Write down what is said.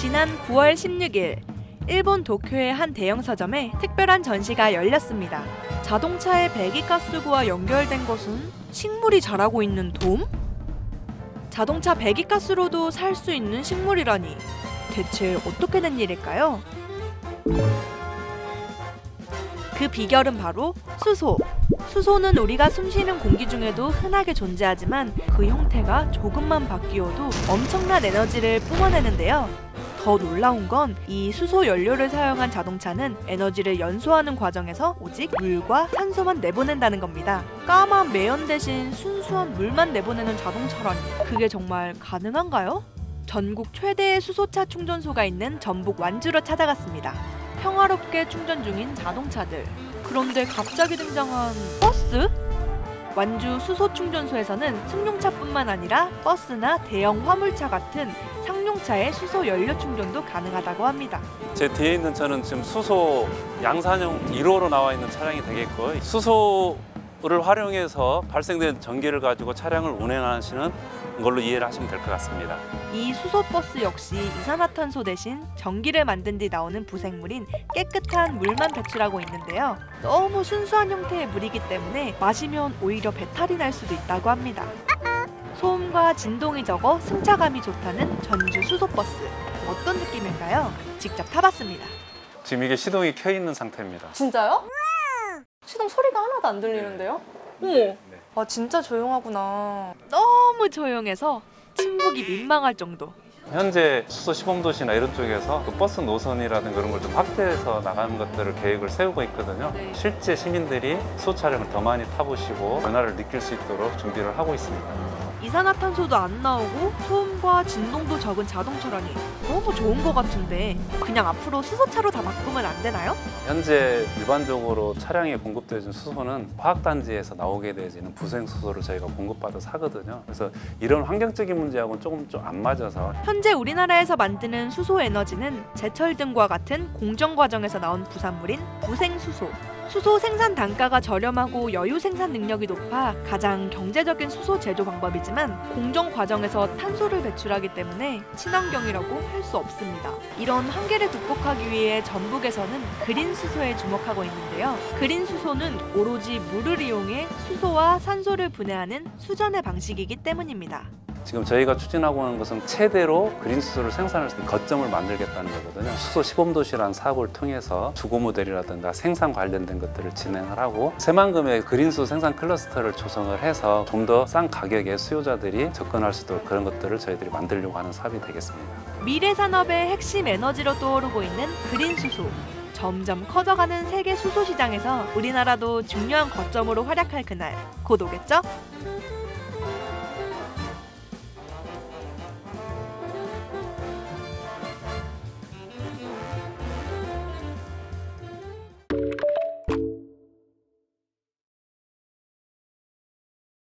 지난 9월 16일 일본 도쿄의 한 대형 서점에 특별한 전시가 열렸습니다. 자동차의 배기가스구와 연결된 것은 식물이 자라고 있는 돔? 자동차 배기가스로도 살 수 있는 식물이라니 대체 어떻게 된 일일까요? 그 비결은 바로 수소. 수소는 우리가 숨쉬는 공기 중에도 흔하게 존재하지만 그 형태가 조금만 바뀌어도 엄청난 에너지를 뿜어내는데요. 더 놀라운 건 이 수소 연료를 사용한 자동차는 에너지를 연소하는 과정에서 오직 물과 산소만 내보낸다는 겁니다. 까만 매연 대신 순수한 물만 내보내는 자동차라니 그게 정말 가능한가요? 전국 최대의 수소차 충전소가 있는 전북 완주로 찾아갔습니다. 평화롭게 충전 중인 자동차들. 그런데 갑자기 등장한 버스? 완주 수소 충전소에서는 승용차뿐만 아니라 버스나 대형 화물차 같은 상 용차의 수소 연료 충전도 가능하다고 합니다. 제 뒤에 있는 차는 지금 수소 양산형 1호로 나와 있는 차량이 되겠고 수소를 활용해서 발생된 전기를 가지고 차량을 운행하시는 걸로 이해를 하시면 될 것 같습니다. 이 수소 버스 역시 이산화탄소 대신 전기를 만든 뒤 나오는 부생물인 깨끗한 물만 배출하고 있는데요. 너무 순수한 형태의 물이기 때문에 마시면 오히려 배탈이 날 수도 있다고 합니다. 소음과 진동이 적어 승차감이 좋다는 전주 수소 버스. 어떤 느낌일까요? 직접 타봤습니다. 지금 이게 시동이 켜 있는 상태입니다. 진짜요? 시동 소리가 하나도 안 들리는데요? 어머, 네. 아 진짜 조용하구나. 너무 조용해서 침묵이 민망할 정도. 현재 수소 시범도시나 이런 쪽에서 그 버스 노선이라든가 그런 걸 좀 확대해서 나가는 것들을 계획을 세우고 있거든요. 네. 실제 시민들이 수소 차량을 더 많이 타보시고 변화를 느낄 수 있도록 준비를 하고 있습니다. 이산화탄소도 안 나오고 소음과 진동도 적은 자동차라니 너무 좋은 것 같은데 그냥 앞으로 수소차로 다 바꾸면 안 되나요? 현재 일반적으로 차량에 공급되어진 수소는 화학단지에서 나오게 되어지는 부생수소를 저희가 공급받아서 하거든요. 그래서 이런 환경적인 문제하고는 조금 좀 안 맞아서 현재 우리나라에서 만드는 수소 에너지는 제철 등과 같은 공정 과정에서 나온 부산물인 부생수소. 수소 생산 단가가 저렴하고 여유 생산 능력이 높아 가장 경제적인 수소 제조 방법이지만 공정 과정에서 탄소를 배출하기 때문에 친환경이라고 할 수 없습니다. 이런 한계를 극복하기 위해 전북에서는 그린 수소에 주목하고 있는데요. 그린 수소는 오로지 물을 이용해 수소와 산소를 분해하는 수전의 방식이기 때문입니다. 지금 저희가 추진하고 있는 것은 최대로 그린 수소를 생산할 수 있는 거점을 만들겠다는 거거든요. 수소 시범도시라는 사업을 통해서 주거 모델이라든가 생산 관련된 것들을 진행을 하고 새만금의 그린 수소 생산 클러스터를 조성을 해서 좀 더 싼 가격에 수요자들이 접근할 수 있도록 그런 것들을 저희들이 만들려고 하는 사업이 되겠습니다. 미래 산업의 핵심 에너지로 떠오르고 있는 그린 수소. 점점 커져가는 세계 수소 시장에서 우리나라도 중요한 거점으로 활약할 그날 곧 오겠죠?